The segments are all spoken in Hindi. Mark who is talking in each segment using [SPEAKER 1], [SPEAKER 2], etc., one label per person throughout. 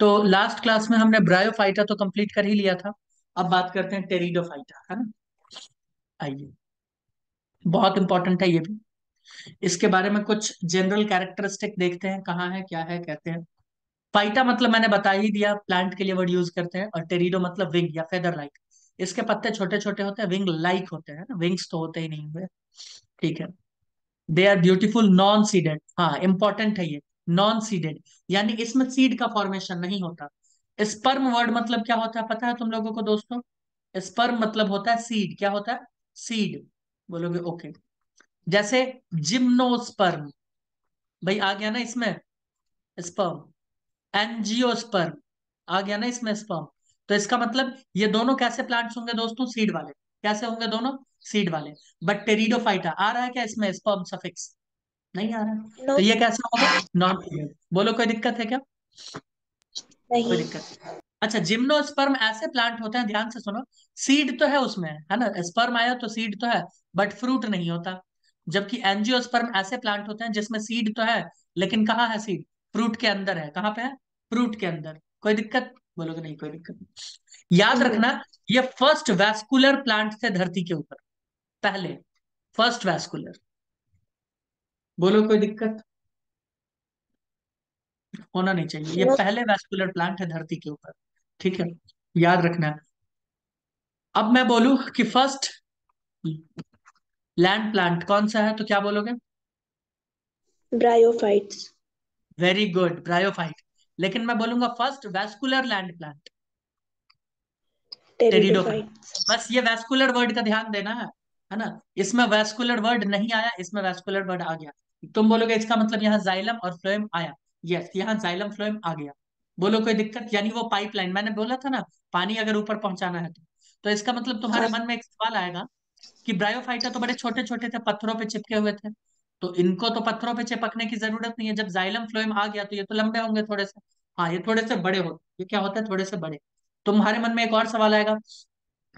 [SPEAKER 1] तो लास्ट क्लास में हमने ब्रायोफाइटा तो कंप्लीट कर ही लिया था। अब बात करते हैं टेरिडोफाइटा है ना? आइए। बहुत इंपॉर्टेंट है ये भी। इसके बारे में कुछ जनरल कैरेक्टरिस्टिक देखते हैं, कहाँ है, क्या है, कहते हैं। फाइटा मतलब मैंने बता ही दिया प्लांट के लिए वर्ड यूज़ करते हैं, और टेरिडो मतलब विंग या फेदर लाइक इसके पत्ते छोटे छोटे होते हैं विंग लाइक होते हैं ना? विंग्स तो होते ही नहीं हुए ठीक है। They are beautiful non seeded हाँ इंपॉर्टेंट है ये। नॉन सीडेड यानी इसमें सीड का फॉर्मेशन नहीं होता। स्पर्म वर्ड मतलब क्या होता है पता है तुम लोगों को दोस्तों? स्पर्म मतलब होता है सीड क्या होता है? सीड बोलोगे ओके जैसे जिम्नोस्पर्म भाई, आ गया ना इसमें? स्पर्म एनजियोस्पर्म आ गया ना इसमें स्पर्म तो इसका मतलब ये दोनों कैसे प्लांट्स होंगे दोस्तों? सीड वाले। कैसे होंगे दोनों? सीड वाले। बट टेरिडोफाइटा आ रहा है क्या इसमें? स्पर्म सफिक्स नहीं आ रहा। है
[SPEAKER 2] नो
[SPEAKER 1] तो ये कैसे होगा? नॉन बोलो कोई दिक्कत है क्या?
[SPEAKER 2] नहीं।
[SPEAKER 1] कोई दिक्कत अच्छा जिम्नोस्पर्म ऐसे प्लांट होते हैं ध्यान से सुनो। सीड तो है उसमें है ना? स्पर्म आया तो सीड तो है बट फ्रूट नहीं होता। जबकि एंजियोस्पर्म ऐसे प्लांट होते हैं जिसमें सीड तो है लेकिन कहाँ है सीड फ्रूट के अंदर है। कहाँ पे है? फ्रूट के अंदर। कोई दिक्कत? बोलोगे नहीं कोई दिक्कत याद रखना ये फ़र्स्ट वैस्कुलर प्लांट थे धरती के ऊपर पहले। फ़र्स्ट वैस्कुलर बोलो कोई दिक्कत? होना नहीं चाहिए। ये पहले वैस्कुलर प्लांट है धरती के ऊपर। ठीक है? याद रखना। अब मैं बोलू कि फ़र्स्ट लैंड प्लांट कौन सा है? तो क्या बोलोगे?
[SPEAKER 2] ब्रायोफाइट्स
[SPEAKER 1] वेरी गुड ब्रायोफाइट लेकिन मैं बोलूँगा first vascular land plant pteridophyte बस ये वैस्कुलर वर्ड का ध्यान देना है है ना? इसमें वैस्कुलर वर्ड नहीं आया इसमें वैस्कुलर वर्ड आ गया। तुम बोलोगे इसका मतलब यहाँ जाइलम और फ्लोएम आया। यस यहाँ जाइलम फ्लोएम आ गया। बोलो कोई दिक्कत? यानी वो पाइपलाइन मैंने बोला था ना पानी अगर ऊपर पहुंचाना है तो। तो इसका मतलब तुम्हारे
[SPEAKER 2] हाँ।
[SPEAKER 1] मन में एक सवाल आएगा कि ब्रायोफाइटा तो बड़े छोटे छोटे थे पत्थरों पे चिपके हुए थे। तो इनको तो पत्थरों पे चिपकने की ज़रूरत नहीं है। जब जाइलम फ्लोएम आ गया तो ये तो लंबे होंगे थोड़े से। हाँ ये थोड़े से बड़े होते ये क्या होता है? थोड़े से बड़े। तुम्हारे मन में एक और सवाल आएगा।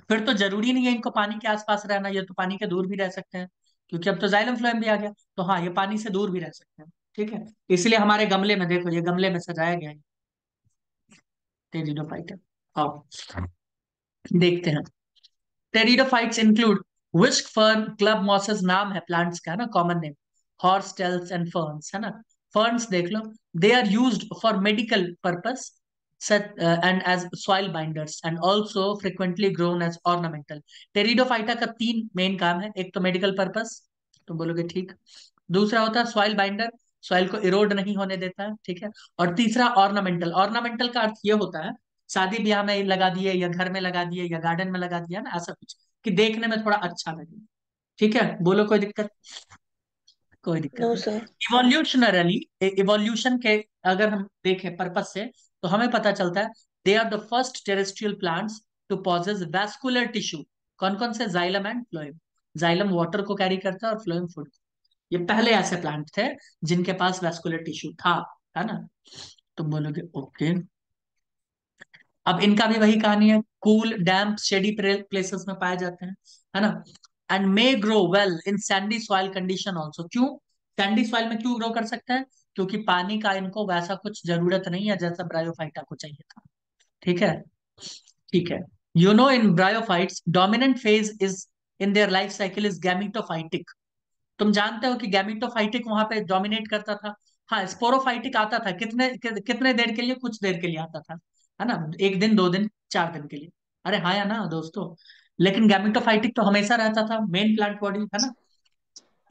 [SPEAKER 1] फिर तो ज़रूरी नहीं है इनको पानी के आसपास रहना। ये तो पानी के दूर भी रह सकते हैं। क्योंकि अब तो जाइलम फ्लोएम भी आ गया। तो हाँ ये पानी से दूर भी रह सकते हैं। ठीक है? इसलिए हमारे गमले में देखो, ये गमले में सजाया गया है। टेरिडोफाइटा आओ। देखते हैं। Pteridophytes include whisk fern club mosses नाम है प्लांट्स का ना? Common name horse tails and ferns है ना? फर्न्स देख लो। They are use for medical purpose and as soil binders and also frequently grown as ornamental pteridophyta का तीन मेन काम है एक तो मेडिकल पर्पस तो बोलोगे ठीक दूसरा होता है सॉइल बाइंडर सॉइल को इरोड नहीं होने देता है ठीक है और तीसरा ऑर्नामेंटल ऑर्नामेंटल का अर्थ ये होता है शादी ब्याह में लगा दिए या घर में लगा दिए या गार्डन में लगा दिया ना ऐसा कुछ कि देखने में थोड़ा अच्छा लगे ठीक है बोलो कोई दिक्कत कोई दिक्कत इवोल्यूशनरली इवोल्यूशन के अगर हम देखें पर्पस से तो हमें पता चलता है they are the first terrestrial plants to possess vascular tissue कौन कौन से? Xylem and phloem xylem water को कैरी करता है और फ्लोएम फ़ूड ये पहले ऐसे प्लांट थे जिनके पास वैस्कुलर टिश्यू था, है ना? तुम बोलोगे ओके अब इनका भी वही कहानी है कूल डैम्प शेडी प्लेसेस में पाए जाते हैं, है ना? And may grow well in sandy soil condition also क्यों? सैंडी सॉइल में क्यों ग्रो कर सकते हैं? क्योंकि पानी का इनको वैसा कुछ ज़रूरत नहीं है जैसा ब्रायोफाइटा को चाहिए था। ठीक है? ठीक है। You know in bryophytes dominant phase is in their life cycle is gametophytic तुम जानते हो कि गैमिटोफाइटिक वहाँ पे डोमिनेट करता था? हाँ स्पोरोफाइटिक आता था। कितने कि, कितने देर के लिए? कुछ देर के लिए आता था। है ना? एक दिन दो दिन चार दिन के लिए। अरे हाँ या ना दोस्तों? लेकिन गैमिटोफाइटिक तो हमेशा रहता था। मेन प्लांट बॉडी है ना?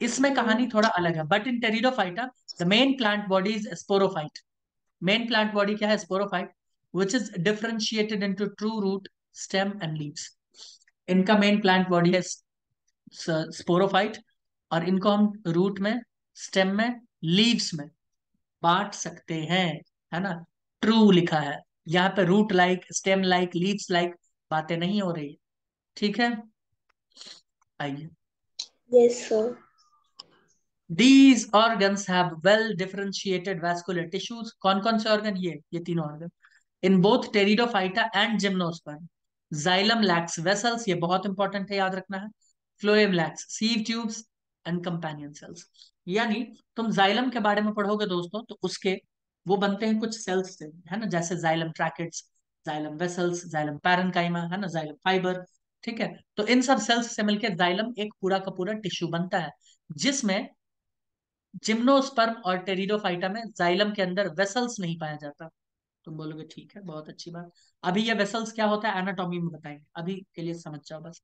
[SPEAKER 1] इसमें कहानी थोड़ा अलग है but in pteridophyta the main plant body is sporophyte main plant body क्या है? Sporophyte which is differentiated into true root stem and leaves इनका मेन प्लांट बॉडी है स्पोरोफाइट और इनको हम रूट में स्टेम में लीव्स में बांट सकते हैं है ना? ट्रू लिखा है। यहाँ पे root like stem like leaves like बातें नहीं हो रही। ठीक है? आइए।
[SPEAKER 2] Yes sir
[SPEAKER 1] These organs have well differentiated vascular tissues. कौन कौन से organ ये ये तीनों organ in both pteridophyta and gymnosperm. Xylem lacks vessels ये बहुत इंपॉर्टेंट है याद रखना है Phloem lacks sieve tubes and companion cells. यानी तुम जाइलम के बारे में पढ़ोगे दोस्तों तो उसके वो बनते हैं कुछ सेल्स से है ना जैसे xylem tracheids xylem vessels xylem parenchyma है ना जाइलम फाइबर ठीक है तो इन सब सेल्स से मिलकर जाइलम एक पूरा का पूरा टिश्यू बनता है जिसमें जिम्नोस्पर्म और टेरिडोफाइटा में जाइलम के अंदर वेसल्स नहीं पाया जाता। तुम बोलोगे, ठीक है, बहुत अच्छी बात। अभी ये वेसल्स क्या होता है एनाटॉमी में बताएँगे। अभी के लिए समझ जाओ बस।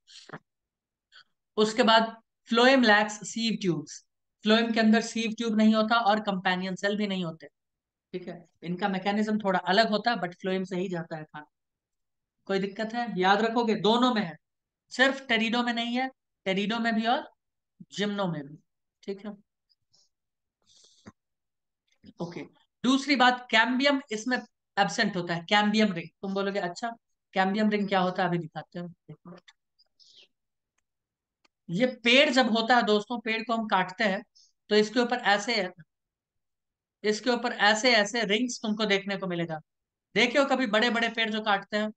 [SPEAKER 1] उसके बाद phloem lacks sieve tubes phloem के अंदर सीव ट्यूब नहीं होता और कंपेनियन सेल भी नहीं होते। ठीक है, इनका मैकेनिज्म थोड़ा अलग होता है बट फ्लोएम से ही जाता है खाना। कोई दिक्कत है? याद रखोगे, दोनों में है। सिर्फ़ टेरिडो में नहीं है, टेरिडो में भी और जिम्नो में भी। ठीक है? ओके दूसरी बात कैम्बियम इसमें एबसेंट होता है कैम्बियम रिंग तुम बोलोगे अच्छा कैम्बियम रिंग क्या होता है? अभी दिखाते हैं। ये पेड़ जब होता है दोस्तों पेड़ को हम काटते हैं तो इसके ऊपर ऐसे इसके ऊपर ऐसे ऐसे रिंग्स तुमको देखने को मिलेगा। देखे हो कभी बड़े बड़े पेड़ जो काटते हैं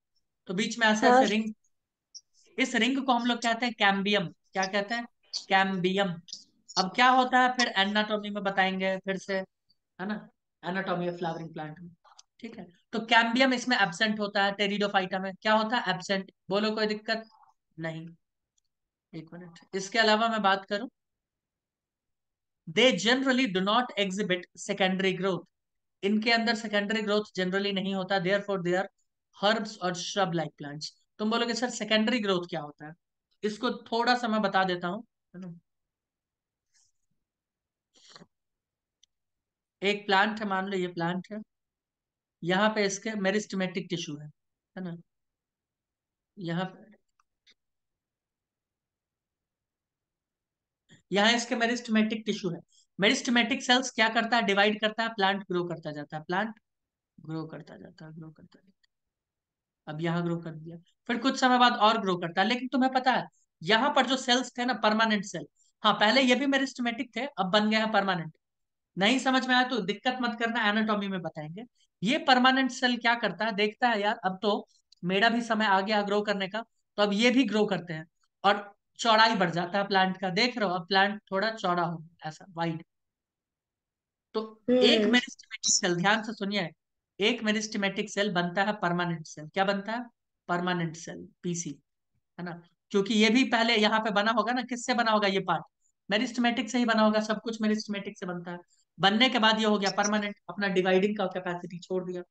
[SPEAKER 1] तो बीच में ऐसे
[SPEAKER 2] हाँ।
[SPEAKER 1] ऐसे रिंग इस रिंग को हम लोग कहते हैं कैम्बियम। क्या कहते हैं? कैम्बियम। अब क्या होता है फिर एनाटॉमी में बताएँगे फिर से है ना? एनाटॉमी ऑफ़ फ्लावरिंग प्लांट में ठीक है? तो कैम्बियम इसमें एबसेंट होता है टेरिडोफाइटा में। क्या होता है? एबसेंट बोलो, कोई दिक्कत? नहीं। एक मिनट इसके अलावा मैं बात करूँ। They generally do not exhibit secondary growth इनके अंदर सेकेंडरी ग्रोथ जनरली नहीं होता। देयर फॉर देयर हर्ब्स और श्रब लाइक प्लांट्स तुम बोलोगे, सर सेकेंडरी ग्रोथ क्या होता है? इसको थोड़ा सा मैं बता देता हूँ है ना एक प्लांट है, मान लो ये प्लांट है। यहाँ पे इसके मेरिस्टमेटिक टिश्यू है है ना? यहाँ यहाँ इसके मेरिस्टमेटिक टिश्यू है। मेरिस्टमेटिक सेल्स क्या करता है? डिवाइड करता है प्लांट ग्रो करता जाता है। प्लांट ग्रो करता जाता है ग्रो करता जाता है। अब यहाँ ग्रो कर दिया। फिर कुछ समय बाद और ग्रो करता है। लेकिन तुम्हें पता है, यहाँ पर जो सेल्स थे ना परमानेंट सेल हाँ पहले ये भी मेरिस्टमेटिक थे, अब बन गए हैं परमानेंट नहीं समझ में आया तो दिक्कत मत करना एनाटॉमी में बताएँगे। ये परमानेंट सेल क्या करता है? देखता है यार अब तो मेरा भी समय आ गया ग्रो करने का तो अब ये भी ग्रो करते हैं और चौड़ाई बढ़ जाता है प्लांट का। देख रहे हो अब प्लांट थोड़ा चौड़ा हो ऐसा वाइड तो एक मेरिस्टमेटिक सेल ध्यान से सुनिए एक मेरिस्टमेटिक सेल बनता है परमानेंट सेल क्या बनता है? परमानेंट सेल पीसी है ना? क्योंकि ये भी पहले यहाँ पे बना होगा ना किससे बना होगा ये पार्ट मेरिस्टमेटिक से ही बना होगा सब कुछ मेरिस्टमेटिक से बनता है। बनने के बाद ये हो गया परमानेंट अपना डिवाइडिंग का कैपेसिटी छोड़ दिया।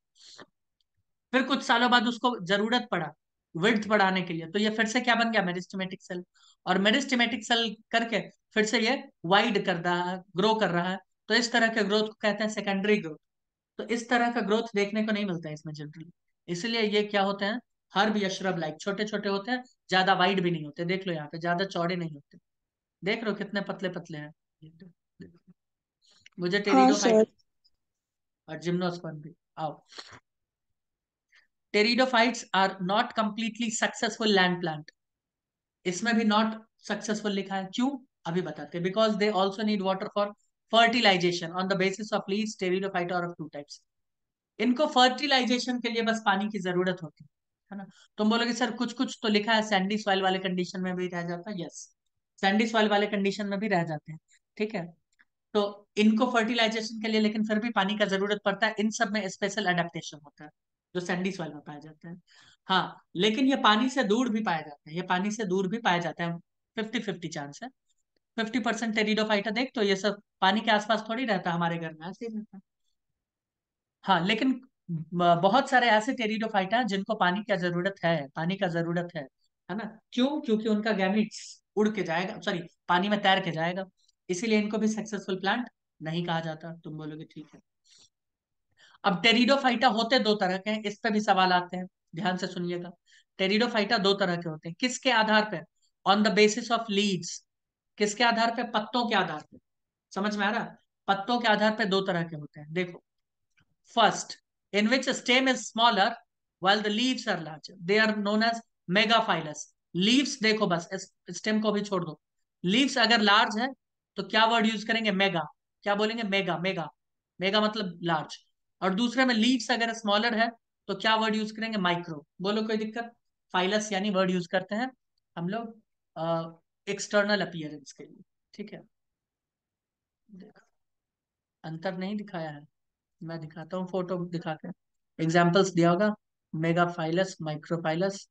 [SPEAKER 1] फिर कुछ सालों बाद उसको ज़रूरत पड़ा विड्थ बढ़ाने के लिए। तो ये फिर से क्या बन गया? मेरिस्टेमेटिक सेल और मेरिस्टेमेटिक सेल करके फिर से ये वाइड कर रहा है ग्रो कर रहा है। तो इस तरह के ग्रोथ को कहते हैं सेकेंडरी ग्रोथ तो इस तरह का ग्रोथ देखने को नहीं मिलता है इसमें जनरली इसलिए ये क्या होते हैं? हर्ब या श्रब लाइक छोटे छोटे होते हैं, ज़्यादा वाइड भी नहीं होते। देख लो यहाँ पे, ज़्यादा चौड़े नहीं होते। देख लो कितने पतले पतले हैं। मुझे
[SPEAKER 2] हाँ
[SPEAKER 1] टेरिडोफाइट
[SPEAKER 2] सर
[SPEAKER 1] और जिम्नोस्पर्म भी? आओ। Pteridophytes are not completely successful land plant इसमें भी नॉट सक्सेसफुल लिखा है। क्यों? अभी बताते हैं। Because they also need water for fertilization on the basis of leaves pteridophyte और ऑफ़ टू टाइप्स इनको फर्टिलाइजेशन के लिए बस पानी की ज़रूरत होती है। ना? तुम बोलोगे सर कुछ कुछ तो लिखा है सैंडी सॉइल वाले कंडीशन में भी रह जाता है? यस सैंडी सॉइल वाले कंडीशन में भी रह जाते हैं। ठीक है? तो इनको फर्टिलाइजेशन के लिए, लेकिन फिर भी पानी का ज़रूरत पड़ता है। इन सब में स्पेशल अडेप्टेशन होता है, जो सैंडी सॉइल में पाया जाता है। हाँ लेकिन ये पानी से दूर भी पाया जाता है। ये पानी से दूर भी पाया जाता है। फिफ्टी फिफ्टी चांस है। फिफ्टी परसेंट टेरिडोफाइटा देख तो ये सब पानी के आसपास थोड़ी रहता है, हमारे घर में ऐसे ही रहता है। हाँ लेकिन बहुत सारे ऐसे टेरिडोफाइटा हैं, जिनको पानी की ज़रूरत है, पानी का ज़रूरत है है ना? क्यों? क्योंकि उनका गैमीट्स उड़ के जाएगा सॉरी पानी में तैर के जाएगा। इसीलिए इनको भी सक्सेसफुल प्लांट नहीं कहा जाता। तुम बोलोगे, ठीक है। अब टेरिडोफाइटा होते दो तरह के हैं, इस पे भी सवाल आते हैं। ध्यान से सुनिएगा। टेरिडोफाइटा दो तरह के होते हैं। किसके आधार पे? On the basis of leaves किसके आधार पे? पत्तों के आधार पे। समझ में आ रहा? पत्तों के आधार पे दो तरह के होते हैं। देखो। First in which stem is smaller while the leaves are larger they are known as megaphylous leaves, देखो बस स्टेम को भी छोड़ दो। लीव्स अगर लार्ज है तो क्या वर्ड यूज़ करेंगे? मेगा क्या बोलेंगे? मेगा मेगा मेगा मतलब लार्ज और दूसरे में लीव्स अगर स्मॉलर है तो क्या वर्ड यूज़ करेंगे? माइक्रो बोलो कोई दिक्कत? फाइलस यानी वर्ड यूज़ करते हैं हम लोग एक्सटर्नल अपियरेंस के लिए। ठीक है? अंतर नहीं दिखाया है। मैं दिखाता हूँ फ़ोटो दिखा के एग्जाम्पल्स दिया होगा। मेगाफाइलस माइक्रोफाइलस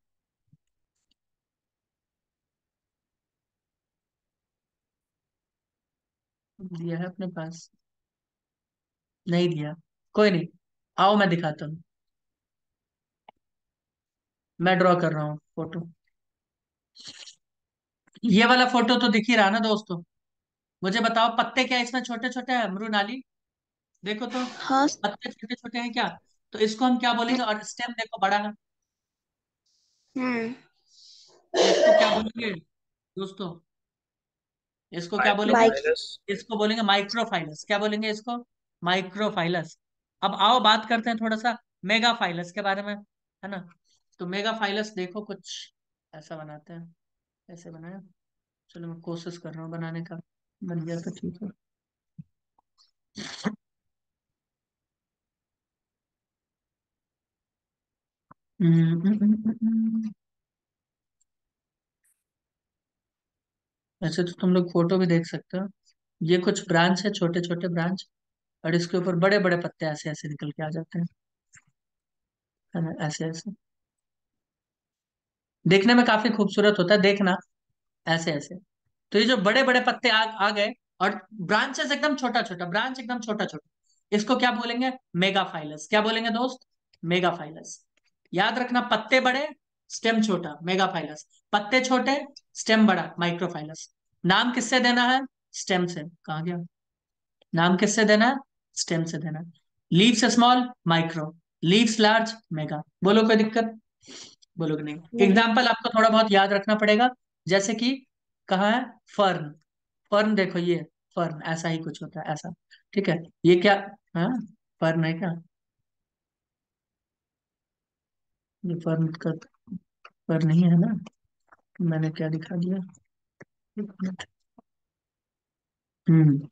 [SPEAKER 1] दिया है अपने पास। नहीं दिया। कोई नहीं। आओ मैं दिखाता हूँ। मैं ड्रॉ कर रहा हूँ फ़ोटो ये वाला फ़ोटो तो दिख ही रहा ना दोस्तों। मुझे बताओ पत्ते क्या इसमें छोटे छोटे हैं मृणाली देखो तो।
[SPEAKER 2] हाँ।
[SPEAKER 1] पत्ते छोटे छोटे हैं क्या? तो इसको हम क्या बोलेंगे? और स्टेम देखो बड़ा है
[SPEAKER 2] हम्म।
[SPEAKER 1] तो इसको क्या बोलेंगे? दोस्तों इसको क्या बोलेंगे? इसको बोलेंगे माइक्रोफाइलस क्या बोलेंगे इसको? माइक्रोफाइलस अब आओ बात करते हैं थोड़ा सा मेगाफाइलस के बारे में है ना? तो मेगाफाइलस देखो कुछ ऐसा बनाते हैं। ऐसे बनाया। चलो मैं कोशिश कर रहा हूँ बनाने का। बन गया तो ठीक है। हम्म, ऐसे तो तुम लोग फ़ोटो भी देख सकते हो। ये कुछ ब्रांच है छोटे छोटे ब्रांच और इसके ऊपर बड़े बड़े पत्ते ऐसे ऐसे निकल के आ जाते हैं। ऐसे ऐसे। देखने में काफ़ी खूबसूरत होता है देखना। ऐसे ऐसे। तो ये जो बड़े बड़े पत्ते आ, आ गए और ब्रांचेस एकदम छोटा छोटा ब्रांच एकदम छोटा छोटा इसको क्या बोलेंगे? मेगाफाइलस। क्या बोलेंगे दोस्त? Mega megaphyllous. याद रखना पत्ते बड़े स्टेम छोटा मेगाफाइलस। पत्ते छोटे स्टेम बड़ा माइक्रोफाइलस नाम किससे देना है? स्टेम से। कहा गया? नाम किससे देना है? स्टेम से देना leaves small micro. Leaves large mega. बोलो कोई दिक्कत? बोलो कि नहीं। एग्ज़ाम्पल आपको थोड़ा बहुत याद रखना पड़ेगा। जैसे कि कहा है फर्न। फर्न देखो ये फर्न। ऐसा ही कुछ होता है ऐसा। ठीक है? ये क्या? हाँ? फर्न है क्या? ये फर्न का फर्न नहीं है ना? मैंने क्या दिखा दिया? एक मिनट हम्म।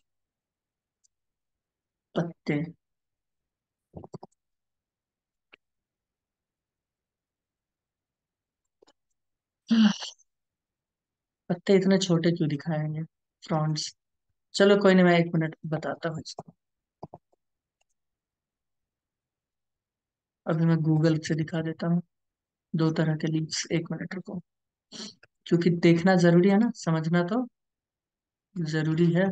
[SPEAKER 1] पत्ते। पत्ते इतने छोटे क्यों दिखाएँगे? फ्रॉन्ट्स चलो कोई नहीं, मैं एक मिनट बताता हूँ इसको। अभी मैं गूगल से दिखा देता हूँ। दो तरह के लीव्स एक मिनट रुको। क्योंकि देखना ज़रूरी है ना, समझना तो ज़रूरी है।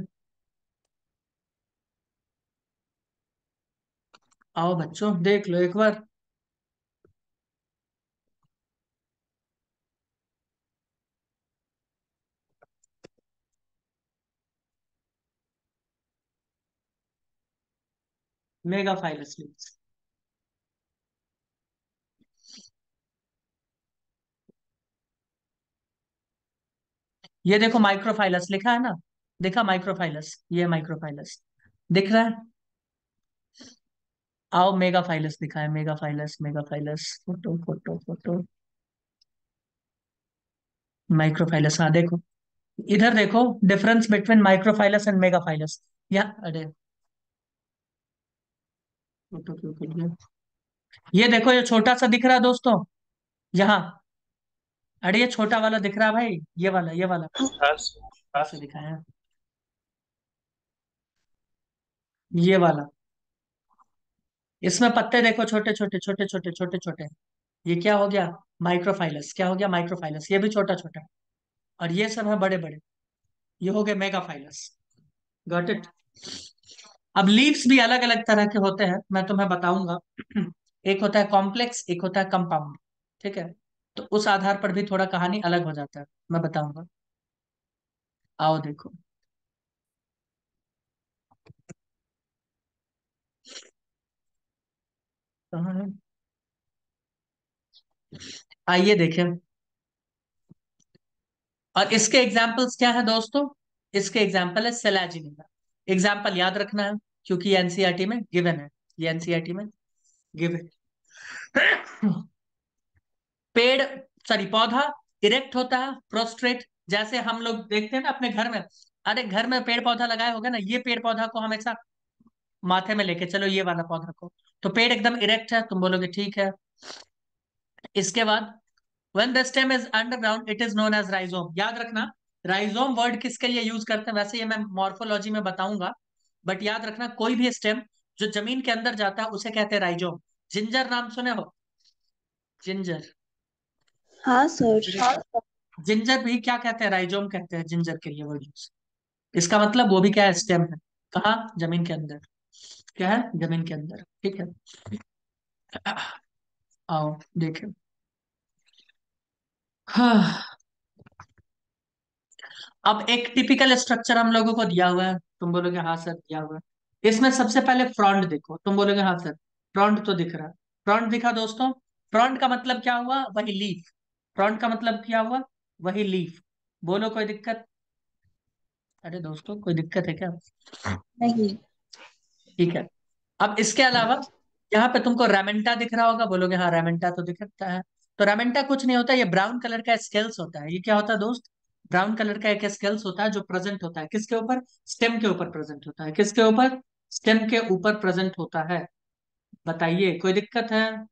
[SPEAKER 1] आओ बच्चों, देख लो एक बार। मेगा फाइलस लीव्स ये देखो माइक्रोफाइलस लिखा है ना? देखा माइक्रोफाइलस ये माइक्रोफाइलस दिख रहा है? आओ मेगा फाइलस दिखा है megaphylls megaphylls photo photo photo microphylls हाँ देखो। इधर देखो difference between microphylls and megaphylls या, अरे। ये देखो, ये छोटा सा दिख रहा है दोस्तों। यहाँ। अरे ये छोटा वाला दिख रहा है भाई ये वाला ये वाला।
[SPEAKER 3] हर्ष
[SPEAKER 1] दिखाया। ये वाला। इसमें पत्ते देखो छोटे छोटे छोटे छोटे छोटे छोटे। ये क्या हो गया? माइक्रोफाइलस क्या हो गया? माइक्रोफाइलस ये भी छोटा छोटा। और ये सब है बड़े बड़े। ये हो गए मेगाफाइलस गॉट इट अब लीव्स भी अलग अलग तरह के होते हैं। मैं तुम्हें बताऊँगा। एक होता है कॉम्प्लेक्स एक होता है कंपाउंड ठीक है? तो उस आधार पर भी थोड़ा कहानी अलग हो जाता है, मैं बताऊँगा। आओ देखो। आइए देखें। और इसके एग्जाम्पल्स क्या है दोस्तों? इसके एग्ज़ाम्पल है सेलाजिनिला एग्ज़ाम्पल याद रखना है, क्योंकि ये एनसीईआरटी में गिवन है। ये एनसीईआरटी में गिवन पेड़ सॉरी पौधा इरेक्ट होता है प्रोस्ट्रेट जैसे हम लोग देखते हैं ना अपने घर में, अरे घर में पेड़ पौधा लगाए होगा ना, ये पेड़ पौधा को हमेशा माथे में लेके चलो, ये वाला पौधा को। तो पेड़ एकदम इरेक्ट है, तुम बोलोगे ठीक है। इसके बाद, when the stem is underground, it is known as rhizome याद रखना राइजोम वर्ड किसके लिए यूज़ करते हैं? वैसे ये मैं मॉर्फोलॉजी में बताऊँगा बट याद रखना, कोई भी स्टेम जो ज़मीन के अंदर जाता है, उसे कहते हैं राइजोम जिंजर नाम सुने हो? जिंजर
[SPEAKER 2] हाँ सर
[SPEAKER 1] जिंजर भी क्या कहते हैं? राइजोम कहते हैं जिंजर के लिए वर्ड इसका मतलब वो भी क्या है? स्टेम है। कहा? ज़मीन के अंदर। क्या है? ज़मीन के अंदर। ठीक है। आओ, देखें। हाँ। अब एक टिपिकल स्ट्रक्चर हम लोगों को दिया हुआ है। तुम बोलोगे हाँ सर, दिया हुआ है। इसमें सबसे पहले फ्रंट देखो। तुम बोलोगे हाँ सर फ्रंट तो दिख रहा है। फ्रंट दिखा दोस्तों। फ्रंट का मतलब क्या हुआ? वही लीफ फ्रंट का मतलब क्या हुआ? वही लीफ बोलो कोई दिक्कत? अरे दोस्तों कोई दिक्कत है क्या?
[SPEAKER 2] नहीं।
[SPEAKER 1] ठीक है। अब इसके अलावा यहाँ पे तुमको रेमेंटा दिख रहा होगा बोलोगे हाँ रेमेंटा तो दिखता है। तो रेमेंटा कुछ नहीं होता ये ब्राउन कलर का स्केल्स होता है। ये क्या होता है दोस्त? ब्राउन कलर का एक स्केल्स होता है जो प्रेजेंट होता है। किसके ऊपर? स्टेम के ऊपर प्रेजेंट होता है। किसके ऊपर? स्टेम के ऊपर प्रेजेंट होता है। बताइए कोई दिक्कत है?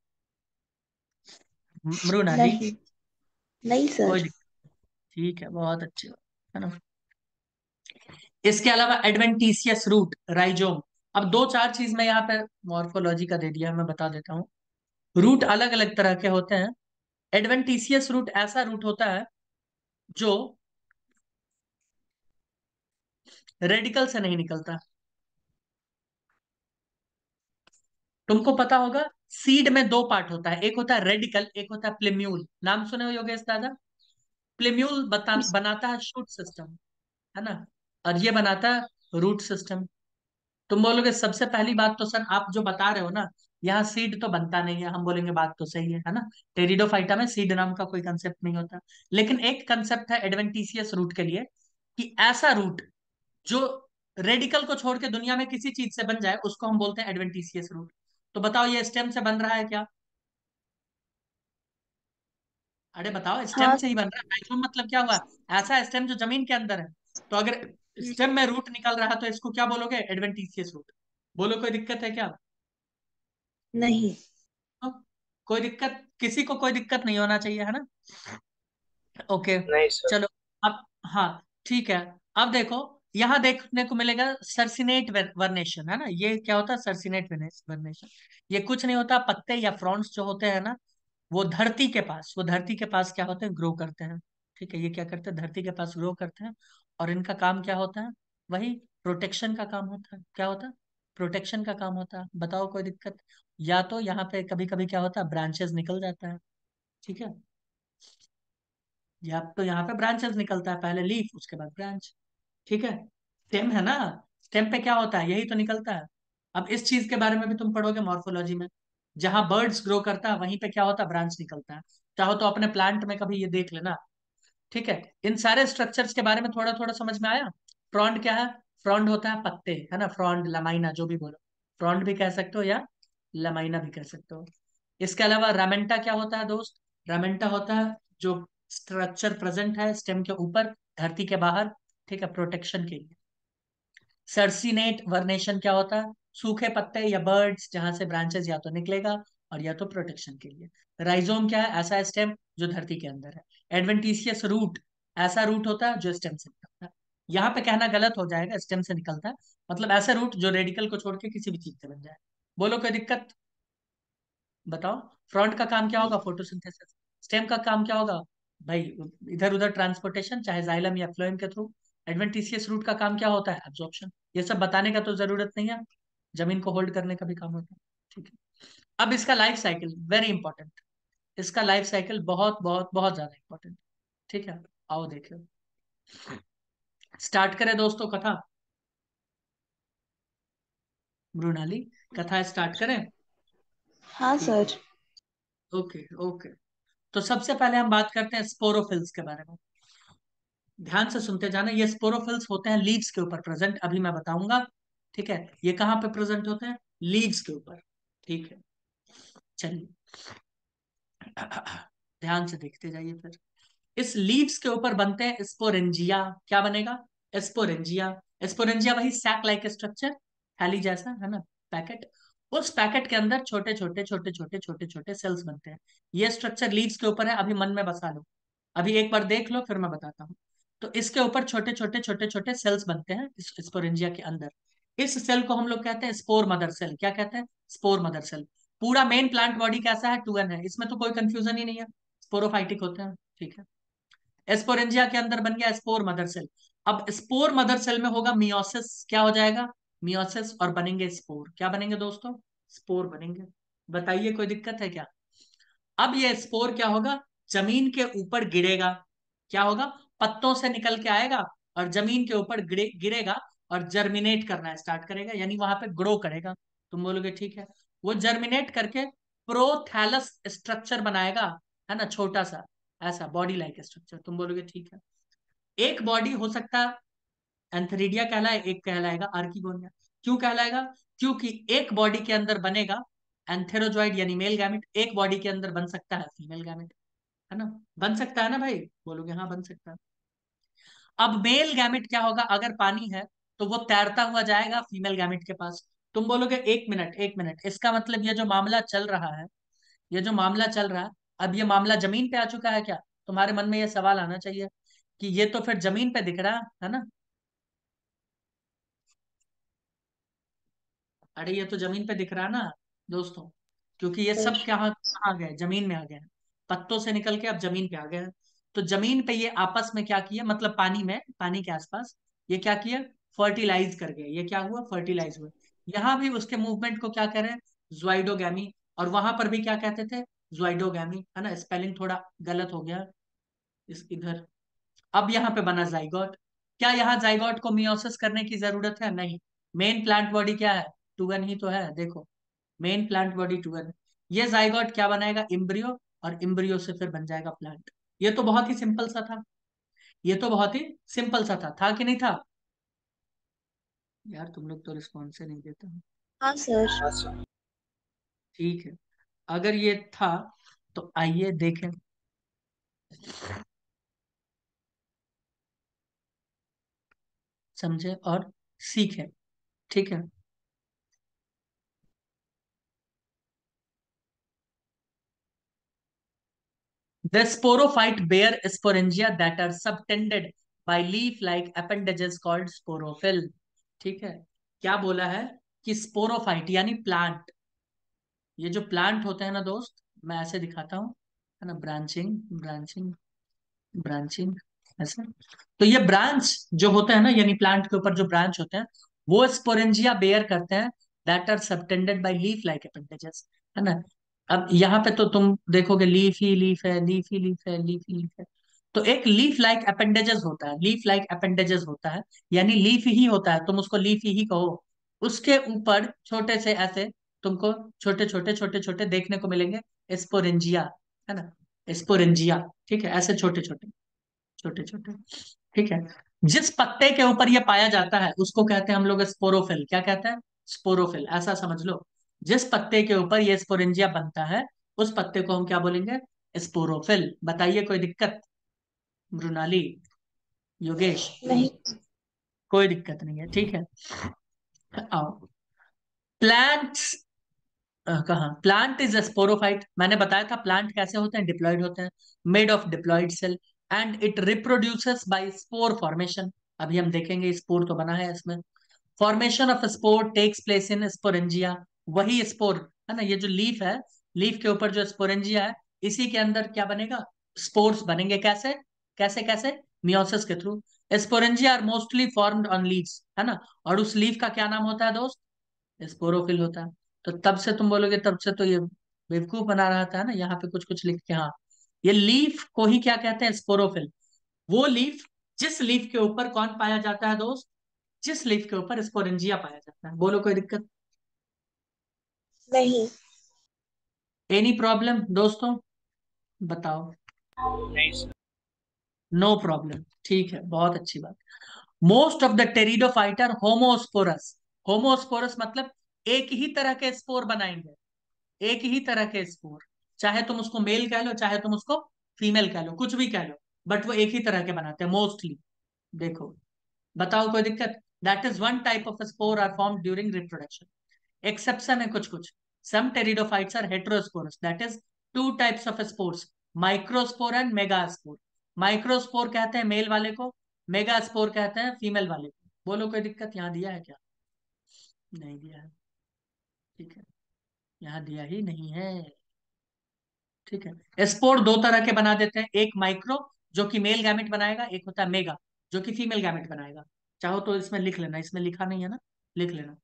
[SPEAKER 1] मृणाली।
[SPEAKER 2] नहीं
[SPEAKER 1] कोई
[SPEAKER 2] सर
[SPEAKER 1] दिक्कत ठीक है, बहुत अच्छी बात, है ना? इसके अलावा एडवेंटिशियस रूट, राइजोम। अब दो चार चीज़ मैं यहाँ पे मॉर्फोलॉजी का दे दिया मैं बता देता हूँ। रूट अलग अलग तरह के होते हैं। एडवेंटिशियस रूट ऐसा रूट होता है जो रेडिकल से नहीं निकलता। तुमको पता होगा सीड में दो पार्ट होता है एक होता है रेडिकल एक होता है प्लेम्यूल नाम सुने हो योगेश दादा? प्लेम्यूल बता बनाता है शूट सिस्टम है ना? और ये बनाता है रूट सिस्टम तुम बोलोगे सबसे पहली बात तो सर आप जो बता रहे हो ना यहाँ सीड तो बनता नहीं है हम बोलेंगे बात तो सही है है ना? टेरिडोफाइटा में सीड नाम का कोई कंसेप्ट नहीं होता. लेकिन एक कंसेप्ट है एडवेंटिशियस रूट के लिए कि ऐसा रूट जो रेडिकल को छोड़ के दुनिया में किसी चीज़ से बन जाए उसको हम बोलते हैं एडवेंटिशियस रूट तो बताओ ये स्टेम से बन रहा है क्या? अरे बताओ स्टेम
[SPEAKER 2] हाँ।
[SPEAKER 1] से ही बन रहा है। राइजोम मतलब क्या हुआ? ऐसा स्टेम जो ज़मीन के अंदर है। तो अगर स्टेम में रूट निकल रहा है तो इसको क्या बोलोगे? एडवेंटिशियस रूट बोलो कोई दिक्कत है क्या?
[SPEAKER 2] नहीं।
[SPEAKER 1] हाँ, कोई दिक्कत? किसी को कोई दिक्कत नहीं होना चाहिए है ना? ओके
[SPEAKER 3] नहीं सर
[SPEAKER 1] चलो अब हाँ ठीक है। अब देखो यहाँ देखने को मिलेगा सरसिनेट वर्नेशन है ना? ये क्या होता है? सरसिनेट वर्नेशन ये कुछ नहीं होता, पत्ते या फ्रॉन्ट्स जो होते हैं ना, वो धरती के पास, वो धरती के पास क्या होते हैं? ग्रो करते हैं। ठीक है, ये क्या करते हैं? धरती के पास ग्रो करते हैं और इनका काम क्या होता है? वही प्रोटेक्शन का काम होता है। क्या होता है? प्रोटेक्शन का काम होता है। बताओ, कोई दिक्कत? या तो यहाँ पे कभी कभी क्या होता है? ब्रांचेस निकल जाता है। ठीक है? या तो यहाँ पे ब्रांचेस निकलता है, पहले लीफ, उसके बाद ब्रांच। ठीक है? स्टेम है ना? स्टेम पे क्या होता है? यही तो निकलता है। अब इस चीज़ के बारे में भी तुम पढ़ोगे मॉर्फोलॉजी में। जहाँ बर्ड्स ग्रो करता है, वहीं पे क्या होता है? ब्रांच निकलता है। चाहो तो अपने प्लांट में कभी ये देख लेना। ठीक है? इन सारे स्ट्रक्चर्स के बारे में थोड़ा थोड़ा समझ में आया? फ्रॉन्ड क्या है? फ्रॉन्ड होता है पत्ते, है ना? फ्रॉन्ड लमाइना जो भी बोलो। फ्रॉन्ड भी कह सकते हो या लमाइना भी कह सकते हो। इसके अलावा रामेंटा क्या होता है दोस्त? रामेंटा होता है जो स्ट्रक्चर प्रेजेंट है स्टेम के ऊपर, धरती के बाहर। ठीक है प्रोटेक्शन के लिए। सर्सिनेट वर्नेशन क्या होता है? सूखे पत्ते या बर्ड्स जहाँ से ब्रांचेस या तो निकलेगा और या तो प्रोटेक्शन के लिए। राइजोम क्या है? ऐसा स्टेम जो धरती के अंदर है। एडवेंटिशियस रूट ऐसा रूट होता है जो स्टेम से निकलता है। यहाँ पे कहना गलत हो जाएगा स्टेम से निकलता है। मतलब ऐसा रूट जो रेडिकल को छोड़ के किसी भी चीज़ से बन जाए। बोलो कोई दिक्कत? बताओ। फ्रंट का काम क्या होगा? फोटोसिंथेसिस स्टेम का काम क्या होगा? भाई इधर उधर ट्रांसपोर्टेशन चाहे जाइलम या फ्लोएम के थ्रू एडवेंटिशियस रूट का काम क्या होता है? एब्जॉर्प्शन ये सब बताने का तो ज़रूरत नहीं है। ज़मीन को होल्ड करने का भी काम होता है। ठीक है। अब इसका लाइफ साइकिल वेरी इंपॉर्टेंट इसका लाइफ साइकिल बहुत बहुत बहुत ज़्यादा इंपॉर्टेंट ठीक है? आओ देखिए। स्टार्ट करें दोस्तों कथा। मृणाली कथा स्टार्ट करें?
[SPEAKER 2] हाँ सर
[SPEAKER 1] ओके ओके तो सबसे पहले हम बात करते हैं स्पोरोफिल्स के बारे में। ध्यान से सुनते जाना। ये स्पोरोफिल्स होते हैं लीव्स के ऊपर प्रेजेंट अभी मैं बताऊँगा, ठीक है? ये कहाँ पे प्रेजेंट होते हैं? लीव्स के ऊपर, ठीक है? चलिए। ध्यान से देखते जाइए फिर। इस लीव्स के ऊपर बनते हैं स्पोरेंजिया क्या बनेगा? स्पोरेंजिया स्पोरेंजिया वही सैक लाइक स्ट्रक्चर थैली जैसा, है ना? पैकेट। उस पैकेट के अंदर छोटे छोटे छोटे छोटे छोटे छोटे सेल्स बनते हैं। ये स्ट्रक्चर लीव्स के ऊपर है, अभी मन में बसा लो। अभी एक बार देख लो, फिर मैं बताता हूँ। तो इसके ऊपर छोटे छोटे छोटे छोटे सेल्स बनते हैं इस स्पोरेंजिया के अंदर। इस सेल को हम लोग कहते हैं स्पोर मदर सेल क्या कहते हैं? स्पोर मदर सेल पूरा मेन प्लांट बॉडी कैसा है? टू है। इसमें तो कोई कंफ्यूजन ही नहीं है। स्पोरोफाइटिक होते हैं, ठीक है। एस्पोरेंजिया के अंदर बन गया स्पोर मदर सेल अब स्पोर मदर सेल में होगा मियोसिस क्या हो जाएगा? मियोसिस और बनेंगे स्पोर क्या बनेंगे दोस्तों? स्पोर बनेंगे। बताइए कोई दिक्कत है क्या? अब ये स्पोर क्या होगा? ज़मीन के ऊपर गिरेगा। क्या होगा? पत्तों से निकल के आएगा और ज़मीन के ऊपर गिरेगा और जर्मिनेट करना स्टार्ट करेगा, यानी वहाँ पे ग्रो करेगा। तुम बोलोगे, ठीक है। वो जर्मिनेट करके प्रोथैलस स्ट्रक्चर बनाएगा, है ना छोटा सा ऐसा बॉडी लाइक स्ट्रक्चर तुम बोलोगे, ठीक है। एक बॉडी हो सकता है एंथरीडिया कहलाए, एक कहलाएगा आर्किगोनिया क्यों कहलाएगा? क्योंकि एक बॉडी के अंदर बनेगा एंथेरोजॉइड यानी मेल गैमिट एक बॉडी के अंदर बन सकता है फीमेल गैमिट है ना? बन सकता है ना भाई? बोलोगे हाँ बन सकता है। अब मेल गैमिट क्या होगा? अगर पानी है तो वो तैरता हुआ जाएगा फीमेल गैमिट के पास। तुम बोलोगे एक मिनट एक मिनट इसका मतलब ये जो मामला चल रहा है ये जो मामला चल रहा है अब ये मामला ज़मीन पे आ चुका है क्या? तुम्हारे मन में ये सवाल आना चाहिए कि ये तो फिर ज़मीन पे दिख रहा है ना? अरे ये तो ज़मीन पे दिख रहा है ना दोस्तों क्योंकि ये सब क्या कहाँ गए? ज़मीन में आ गए पत्तों से निकल के अब ज़मीन पे आ गए तो ज़मीन पे ये आपस में क्या किया मतलब पानी में, पानी के आसपास ये क्या किया? फर्टिलाइज कर गए ये क्या हुआ? फर्टिलाइज हुआ। यहाँ भी उसके मूवमेंट को क्या कह रहे हैं ज्वाइडोगैमी और वहाँ पर भी क्या कहते थे? ज्वाइडोगैमी है ना? स्पेलिंग थोड़ा गलत हो गया। इस, इधर। अब यहाँ पे बना जाइगॉट क्या यहाँ जाइगॉट को मियोसिस करने की ज़रूरत है? नहीं। मेन प्लांट बॉडी क्या है? टूगन ही तो है। देखो। मेन प्लांट बॉडी टूगन ये जाइगोट क्या बनाएगा? इम्ब्रियो और इम्ब्रियो से फिर बन जाएगा प्लांट ये तो बहुत ही सिंपल सा था। ये तो बहुत ही सिंपल सा था। था कि नहीं था? यार तुम लोग तो रिस्पॉन्स नहीं देते
[SPEAKER 2] हाँ। सर
[SPEAKER 1] ठीक है। अगर ये था तो आइए देखें। समझे और सीखें। ठीक है। The sporophyte bear sporangia that are subtended by leaf-like appendages called sporophyll. ठीक है? क्या बोला है? कि स्पोरोफाइट यानी प्लांट ये जो प्लांट होते हैं ना दोस्त, मैं ऐसे दिखाता हूँ, है ना ब्रांचिंग ब्रांचिंग ब्रांचिंग ऐसा। तो ये ब्रांच जो होते हैं ना, यानी प्लांट के ऊपर जो ब्रांच होते हैं, वो स्पोरेंजिया बेयर करते हैं that are subtended by leaf like appendages है ना। अब यहाँ पे तो तुम देखोगे लीफ ही लीफ है, लीफ ही लीफ है, लीफ ही लीफ है। तो एक लीफ लाइक अपेंडेजेस होता है, लीफ लाइक अपेंडेजेस होता है, यानी लीफ ही होता है, तुम उसको लीफ ही कहो। उसके ऊपर छोटे से ऐसे तुमको छोटे छोटे छोटे छोटे देखने को मिलेंगे, एस्पोरेंजिया, है ना? एस्पोरेंजिया, ठीक है? ऐसे छोटे छोटे छोटे छोटे, ठीक है? जिस पत्ते के ऊपर ये पाया जाता है, उसको कहते हैं हम लोग स्पोरोफिल। क्या कहते हैं? स्पोरोफिल। ऐसा समझ लो। जिस पत्ते के ऊपर ये स्पोरेंजिया बनता है उस पत्ते को हम क्या बोलेंगे? स्पोरोफिल। बताइए कोई दिक्कत? मृणाली योगेश?
[SPEAKER 2] नहीं।
[SPEAKER 1] कोई दिक्कत नहीं है ठीक है। आओ। प्लांट्स कहा? प्लांट इज़ स्पोरोफाइट मैंने बताया था प्लांट कैसे होते हैं? डिप्लॉइड होते हैं। Made of diploid cell and it reproduces by spore formation अभी हम देखेंगे स्पोर तो बना है इसमें। Formation of spore takes place in sporangia वही स्पोर, है ना? ये जो लीफ है, लीफ के ऊपर जो स्पोरेंजिया है, इसी के अंदर क्या बनेगा? स्पोर्स बनेंगे कैसे? कैसे कैसे? मियोसिस के through sporangia are mostly formed on leaves है ना? और उस लीफ का क्या नाम होता है दोस्त? स्पोरोफिल होता है। तो तब से तुम बोलोगे, तब से तो ये बेवकूफ़ बना रहा था ना? यहाँ पे कुछ कुछ लिख के हाँ। ये लीफ को ही क्या कहते हैं? स्पोरोफिल वो लीफ, जिस लीफ के ऊपर कौन पाया जाता है दोस्त? जिस लीफ के ऊपर स्पोरेंजिया पाया जाता है। बोलो कोई दिक्कत?
[SPEAKER 2] नहीं।
[SPEAKER 1] एनी प्रॉब्लम दोस्तों? बताओ।
[SPEAKER 3] नहीं सर
[SPEAKER 1] नो प्रॉब्लम ठीक है बहुत अच्छी बात। Most of the pteridophyta homosporous homosporous मतलब एक ही तरह के स्पोर बनाएँगे। एक ही तरह के स्पोर चाहे तुम उसको मेल कह लो चाहे तुम उसको फीमेल कह लो कुछ भी कह लो बट वो एक ही तरह के बनाते हैं मोस्टली देखो बताओ कोई दिक्कत? That is one type of spore are form during reproduction exception है कुछ कुछ। Some pteridophytes are heterosporous, that is, two types of spores, microspore and megaspore microspore कहते हैं मेल वाले को मेगास्पोर कहते हैं फीमेल वाले को। बोलो, कोई दिक्कत? यहाँ दिया है क्या? नहीं दिया है। ठीक है। यहाँ दिया ही नहीं है। ठीक है। स्पोर दो तरह के बना देते हैं। एक माइक्रो जो कि मेल गैमेट बनाएगा, एक होता है मेगा जो कि फीमेल गैमेट बनाएगा। चाहो तो इसमें लिख लेना। इसमें लिखा नहीं है ना? लिख लेना।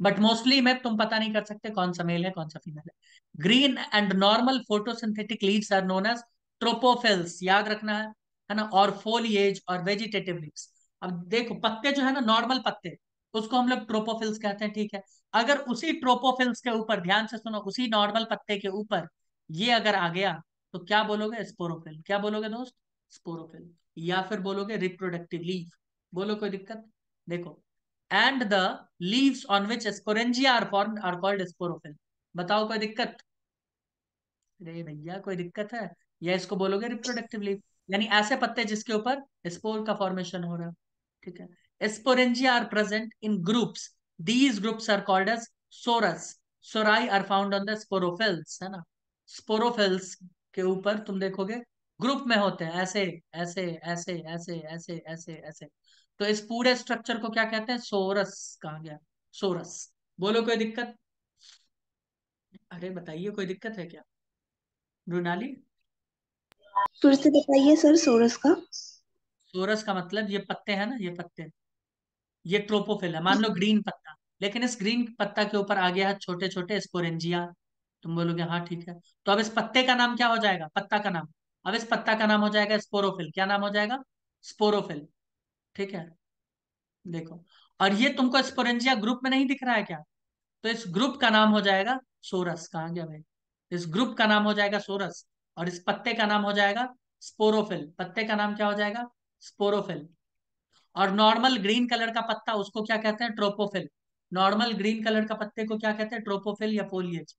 [SPEAKER 1] बट मोस्टली में तुम पता नहीं कर सकते कौन सा मेल है, कौन सा फीमेल है। Green and normal photosynthetic leaves are known as trophophylls याद रखना है है ना? और फोलिएज और वेजिटेटिव लीव्स अब देखो, पत्ते जो है ना नॉर्मल पत्ते, उसको हम लोग ट्रोपोफिल्स कहते हैं, ठीक है? अगर उसी ट्रोपोफिल्स के ऊपर, ध्यान से सुनो, उसी नॉर्मल पत्ते के ऊपर ये अगर आ गया तो क्या बोलोगे? स्पोरोफिल क्या बोलोगे दोस्त? स्पोरोफिल या फिर बोलोगे रिप्रोडक्टिव लीव बोलो कोई दिक्कत? देखो and the leaves on which sporangia are form are called sporophyll बताओ, कोई दिक्कत? अरे भैया, कोई दिक्कत है? या इसको बोलोगे रिप्रोडक्टिव लीव यानी ऐसे पत्ते जिसके ऊपर स्पोर का फॉर्मेशन हो रहा है, ठीक है? Sporangia are present in groups these groups are called as sorus sori are found on the sporophylls है ना? स्पोरोफिल्स के ऊपर, तुम देखोगे ग्रुप में होते हैं, ऐसे ऐसे ऐसे ऐसे ऐसे ऐसे ऐसे। तो इस पूरे स्ट्रक्चर को क्या कहते हैं? सोरस कहा गया। सोरस बोलो कोई दिक्कत? अरे बताइए कोई दिक्कत है क्या? मृणाली?
[SPEAKER 2] फिर से बताइए सर सोरस का।
[SPEAKER 1] सोरस का मतलब ये पत्ते हैं ना ये पत्ते। ये ट्रोपोफिल है। मान लो ग्रीन पत्ता। लेकिन इस ग्रीन पत्ता के ऊपर आ गया है छोटे छोटे स्पोरेंजिया तुम बोलोगे हाँ ठीक है। तो अब इस पत्ते का नाम क्या हो जाएगा? पत्ता का नाम। अब इस पत्ता का नाम हो जाएगा स्पोरोफिल क्या नाम हो जाएगा? स्पोरोफिल ठीक है? देखो। और ये तुमको स्पोरेंजिया ग्रुप में नहीं दिख रहा है क्या? तो इस ग्रुप का नाम हो जाएगा सोरस। कहा गया भाई? इस ग्रुप का नाम हो जाएगा सोरस और इस पत्ते का नाम हो जाएगा स्पोरोफिल। पत्ते का नाम क्या हो जाएगा? स्पोरोफिल। और नॉर्मल ग्रीन कलर का पत्ता उसको क्या कहते हैं? ट्रोपोफिल। नॉर्मल ग्रीन कलर का पत्ते को क्या कहते हैं? ट्रोपोफिल या फोलिएज।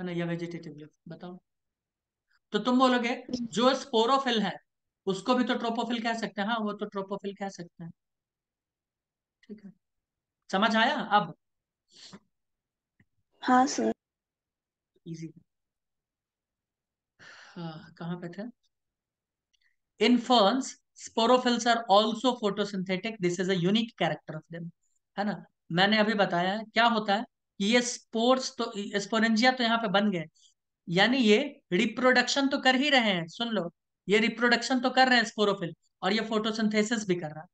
[SPEAKER 1] है ना? या वेजिटेटिव बताओ। तो तुम बोलोगे, जो स्पोरोफिल है उसको भी तो ट्रोपोफिल कह सकते हैं। हाँ वो तो ट्रोपोफिल कह सकते हैं। ठीक है। समझ आया? अब।
[SPEAKER 2] हाँ सर।
[SPEAKER 1] इजी हाँ कहाँ पे थे? In ferns sporophylls are also photosynthetic this is a unique character of them है ना? मैंने अभी बताया है क्या होता है कि ये स्पोर्ट्स तो स्पोरेंजिया तो यहाँ पे बन गए। यानी ये रिप्रोडक्शन तो कर ही रहे हैं। सुन लो। ये रिप्रोडक्शन तो कर रहे हैं स्पोरोफिल और ये फोटोसिंथेसिस भी कर रहा है।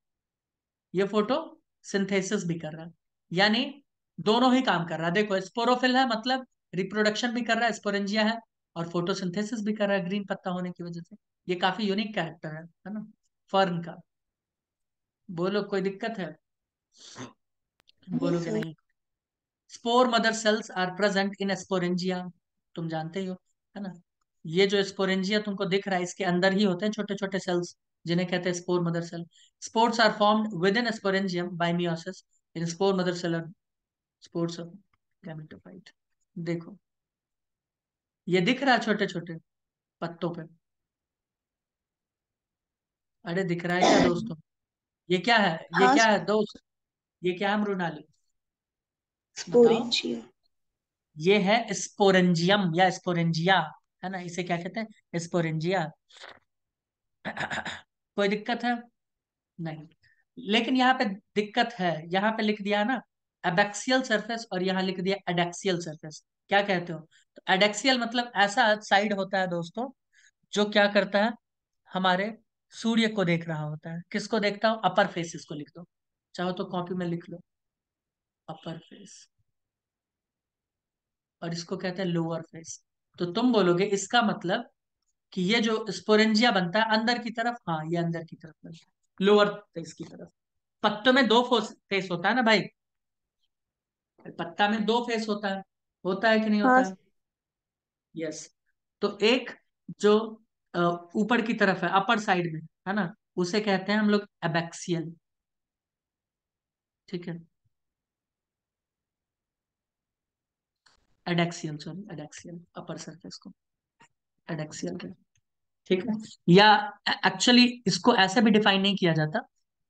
[SPEAKER 1] ये फोटोसिंथेसिस भी कर रहा है। यानी दोनों ही काम कर रहा है। देखो स्पोरोफिल है मतलब रिप्रोडक्शन भी कर रहा है स्पोरेंजिया है, और फोटोसिंथेसिस भी कर रहा है ग्रीन पत्ता होने की वजह से। ये काफ़ी यूनिक कैरेक्टर है है ना? फर्न का। बोलो, कोई दिक्कत है? बोलोगे नहीं? Spore mother cells are present in sporangia तुम जानते ही हो, है ना? ये जो स्पोरेंजिया तुमको दिख रहा है इसके अंदर ही होते हैं छोटे छोटे सेल्स जिन्हें कहते हैं spore mother cell spores are formed within sporangium by meiosis in spore mother cell spores of gametophyte देखो। ये दिख रहा है छोटे छोटे पत्तों पे। अरे दिख रहा है क्या दोस्तों? ये क्या है? ये
[SPEAKER 2] हाँ
[SPEAKER 1] क्या है दोस्त? ये क्या है मृणाली?
[SPEAKER 2] स्पोरेंजिया
[SPEAKER 1] ये है स्पोरेंजियम या स्पोरेंजिया है ना, इसे क्या कहते हैं? स्पोरेंजिया कोई दिक्कत है? नहीं। लेकिन यहाँ पे दिक्कत है। यहाँ पे लिख दिया ना, एबैक्सियल सरफेस और यहाँ लिख दिया एडेक्सियल सरफेस। क्या कहते हो? तो एडेक्सियल मतलब ऐसा साइड होता है दोस्तों, जो क्या करता है? हमारे सूर्य को देख रहा होता है। किसको देखता हूँ? अपर फेस इसको लिख दो। चाहो तो कॉपी में लिख लो। अपर फेस। और इसको कहते हैं लोअर फेस। तो तुम बोलोगे इसका मतलब कि ये जो स्पोरेंजिया बनता है अंदर की तरफ़ हाँ ये अंदर की तरफ़ बनता है लोअर फेस की तरफ़। पत्तों में दो फेस होता है ना भाई? पत्ता में दो फेस होता है। होता है कि नहीं
[SPEAKER 2] हाँ
[SPEAKER 1] होता है। यस तो एक जो ऊपर की तरफ़ है अपर साइड में है ना? उसे कहते हैं हम लोग एबैक्सियल ठीक है? Adaxial sorry adaxial upper surface को। एडेक्सियल के। ठीक है। या एक्चुअली इसको ऐसे भी डिफाइन नहीं किया जाता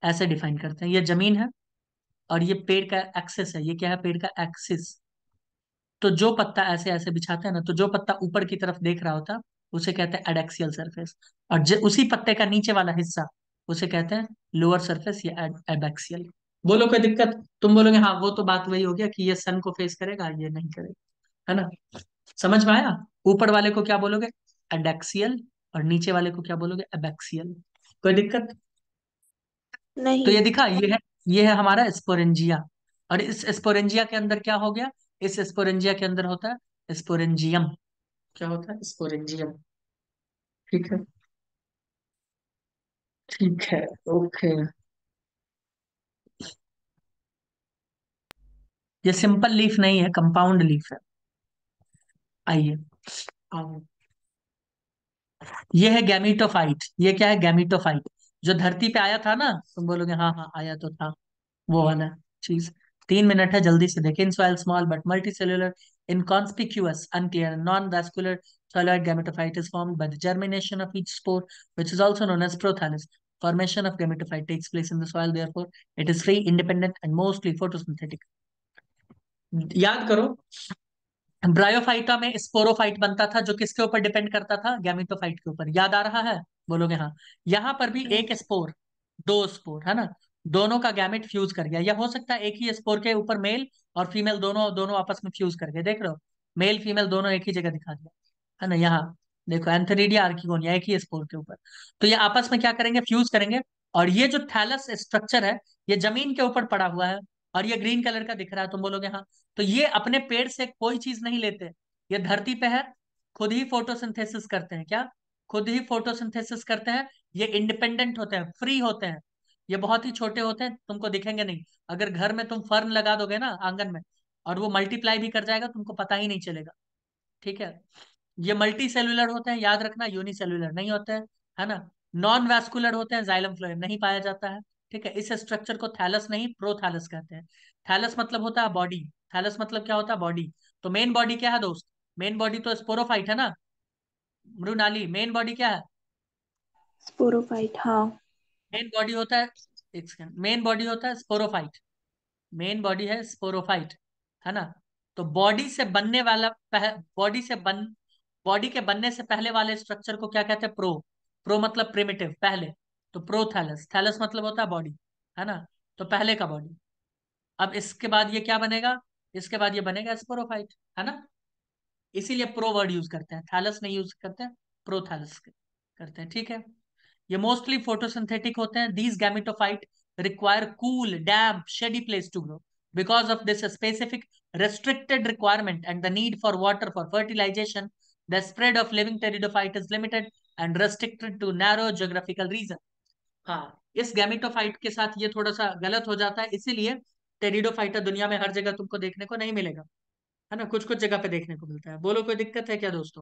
[SPEAKER 1] ऐसे डिफाइन करते हैं। ये ज़मीन है और ये पेड़ का एक्सेस है। ये क्या है? पेड़ का एक्सिस तो जो पत्ता ऐसे ऐसे बिछाते हैं ना तो जो पत्ता ऊपर की तरफ़ देख रहा होता उसे कहते हैं एडेक्सियल सरफेस और उसी पत्ते का नीचे वाला हिस्सा उसे कहते हैं लोअर सरफेस या एबैक्सियल बोलो कोई दिक्कत? तुम बोलोगे हाँ वो तो बात वही हो गया कि ये सन को फेस करेगा ये नहीं करेगा। है ना? समझ में आया? ऊपर वाले को क्या बोलोगे? एडेक्सियल और नीचे वाले को क्या बोलोगे? एबैक्सियल। कोई दिक्कत?
[SPEAKER 2] नहीं।
[SPEAKER 1] तो ये दिखा ये है ये है हमारा स्पोरेंजिया और इस स्पोरेंजिया के अंदर क्या हो गया? इस स्पोरेंजिया के अंदर होता है स्पोरेंजियम क्या होता है? स्पोरेंजियम ठीक है? ठीक है ओके। ये सिंपल लीफ नहीं है कंपाउंड लीफ है। आइए। ये है गैमिटोफाइट ये क्या है गैमिटोफाइट जो धरती पे आया था ना, तुम बोलोगे हाँ हाँ आया तो था, वो वाला चीज़। तीन मिनट है, जल्दी से देखें soil small but multicellular inconspicuous unclear non vascular thalloid gametophyte is form by germination of each spore which is also known as prothallus formation of gametophyte takes place in the soil, therefore, it is free, independent, and mostly photosynthetic. yaad karo bryophyta में स्पोरोफाइट बनता था जो किसके ऊपर डिपेंड करता था? गैमिटोफाइट के ऊपर। याद आ रहा है? बोलोगे हाँ। यहाँ पर भी एक स्पोर दो स्पोर है ना? दोनों का गैमेट फ्यूज कर गया। या हो सकता है एक ही स्पोर के ऊपर मेल और फीमेल दोनों दोनों आपस में फ्यूज कर गए। देख रहे हो? मेल फीमेल दोनों एक ही जगह दिखा दिया। है ना? यहाँ। देखो एंथेरिडिया आर्किगोनिया एक ही स्पोर के ऊपर। तो ये आपस में क्या करेंगे? फ्यूज करेंगे। और ये जो थैलस स्ट्रक्चर है ये ज़मीन के ऊपर पड़ा हुआ है। और ये ग्रीन कलर का दिख रहा है, तुम बोलोगे हाँ। तो ये अपने पेड़ से कोई चीज़ नहीं लेते। ये धरती पे है, खुद ही फोटोसिंथेसिस करते हैं। क्या? खुद ही फोटोसिंथेसिस करते हैं, ये इंडिपेंडेंट होते हैं, फ्री होते हैं। ये बहुत ही छोटे होते हैं, तुमको दिखेंगे नहीं। अगर घर में तुम फर्न लगा दोगे ना, आँगन में, और वो मल्टीप्लाई भी कर जाएगा, तुमको पता ही नहीं चलेगा। ठीक है? ये मल्टी सेलुलर होते हैं, याद रखना, यूनिसेलुलर नहीं होते हैं, है ना? नॉन वैस्कुलर होते हैं, जाइलम फ्लोएम नहीं पाया जाता है। ठीक है इस स्ट्रक्चर को थैलस नहीं प्रोथैलस कहते हैं। थैलस मतलब होता है बॉडी थैलस मतलब क्या होता है? बॉडी तो मेन बॉडी क्या है दोस्त? मेन बॉडी तो स्पोरोफाइट है ना? मृणाली मेन बॉडी क्या है?
[SPEAKER 2] स्पोरोफाइट हाँ।
[SPEAKER 1] मेन बॉडी होता है एक सेकंड मेन बॉडी होता है स्पोरोफाइट मेन बॉडी है स्पोरोफाइट है ना? तो बॉडी से बनने वाला बॉडी से बन बॉडी के बनने से पहले वाले स्ट्रक्चर को क्या कहते हैं? प्रो प्रो मतलब प्रिमिटिव पहले। तो प्रोथैलस थैलस मतलब होता है बॉडी है ना? तो पहले का बॉडी अब इसके बाद ये क्या बनेगा? इसके बाद ये बनेगा स्पोरोफाइट है ना? इसीलिए प्रो वर्ड यूज़ करते हैं। थैलस नहीं यूज़ करते हैं प्रोथैलस करते हैं, ठीक है? ये मोस्टली फोटोसिंथेटिक होते हैं। These gametophyte require cool damp shady place to grow because of this specific restricted requirement and the need for water for fertilization the spread of living pteridophyte is limited and restricted to narrow geographical region हाँ इस गैमिटोफाइट के साथ ये थोड़ा सा गलत हो जाता है, इसीलिए टेरिडोफाइटा दुनिया में हर जगह तुमको देखने को नहीं मिलेगा, है ना? कुछ कुछ जगह पे देखने को मिलता है। बोलो, कोई दिक्कत है क्या दोस्तों?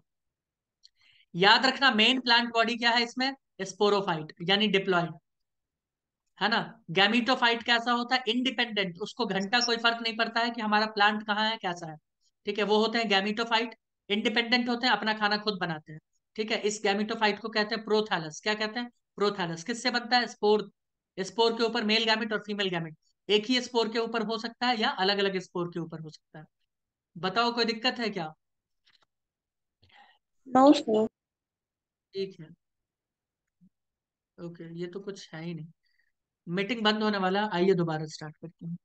[SPEAKER 1] याद रखना मेन प्लांट बॉडी क्या है इसमें? स्पोरोफाइट यानी डिप्लॉय है ना? गैमिटोफाइट कैसा होता है? इंडिपेंडेंट उसको घंटा कोई फ़र्क नहीं पड़ता है कि हमारा प्लांट कहाँ है, कैसा है। ठीक है, वो होते हैं गैमिटोफाइट इंडिपेंडेंट होते हैं, अपना खाना खुद बनाते हैं। ठीक है, इस गैमिटोफाइट को कहते हैं प्रोथैलस क्या कहते हैं? प्रोथैलस किससे बनता है? स्पोर स्पोर के ऊपर मेल गैमेट और फीमेल गैमेट एक ही स्पोर के ऊपर हो सकता है या अलग अलग स्पोर के ऊपर हो सकता है? बताओ कोई दिक्कत है क्या?
[SPEAKER 2] नो
[SPEAKER 1] ठीक है। ओके ये तो कुछ है ही नहीं। मीटिंग बंद होने वाला आइए दोबारा स्टार्ट करते हैं।